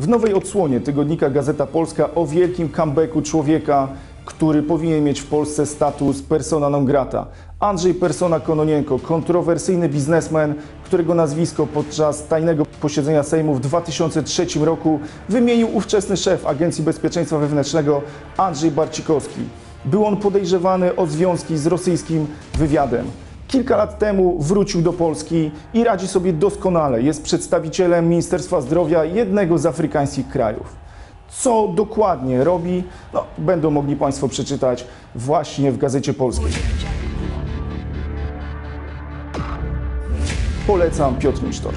W nowej odsłonie tygodnika Gazeta Polska o wielkim comebacku człowieka, który powinien mieć w Polsce status persona non grata. Andrzej Persona Kononienko, kontrowersyjny biznesmen, którego nazwisko podczas tajnego posiedzenia Sejmu w 2003 roku wymienił ówczesny szef Agencji Bezpieczeństwa Wewnętrznego Andrzej Barcikowski. Był on podejrzewany o związki z rosyjskim wywiadem. Kilka lat temu wrócił do Polski i radzi sobie doskonale. Jest przedstawicielem Ministerstwa Zdrowia jednego z afrykańskich krajów. Co dokładnie robi, no, będą mogli Państwo przeczytać właśnie w Gazecie Polskiej. Polecam Piotr Misztor.